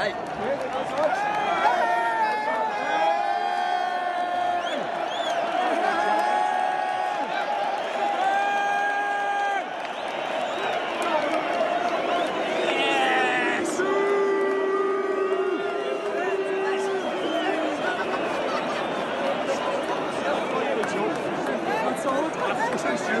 That's so